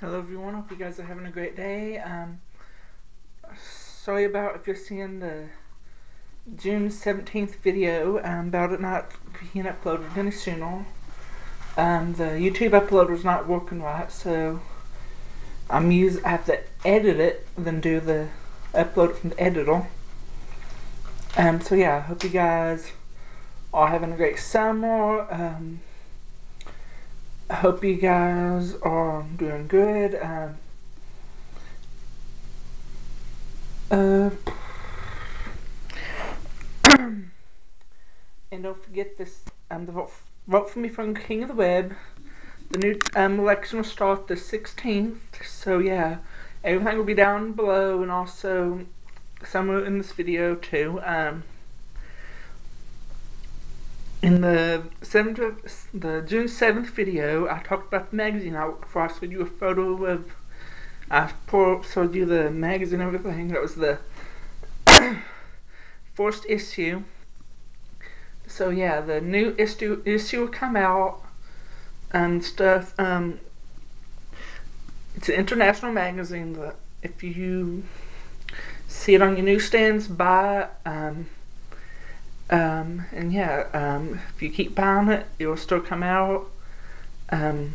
Hello everyone, hope you guys are having a great day. Um, sorry about if you're seeing the June 17th video um, about it not being uploaded any sooner. Um, the YouTube upload was not working right, so I'm use I have to edit it, then do the upload from the editor. Um, so yeah, I hope you guys are having a great summer. Um, hope you guys are doing good. Um, uh, and don't forget this. Um, the vote, vote for me from King of the Web. The new um, election will start the 16th. So yeah, everything will be down below, and also somewhere in this video too. Um, in the seventh, the June seventh video, I talked about the magazine. I before showed you a photo of, I showed you the magazine and everything. That was the first issue. So yeah, the new issue issue will come out and stuff. Um, it's an international magazine. That if you see it on your newsstands, buy. Um, um, and yeah, um, if you keep buying it, it will still come out. Um,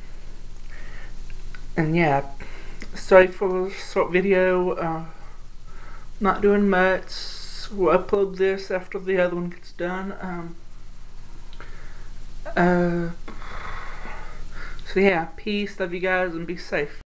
and yeah, sorry for the short video. Uh, not doing much. We'll upload this after the other one gets done. Um, uh, so yeah, peace, love you guys, and be safe.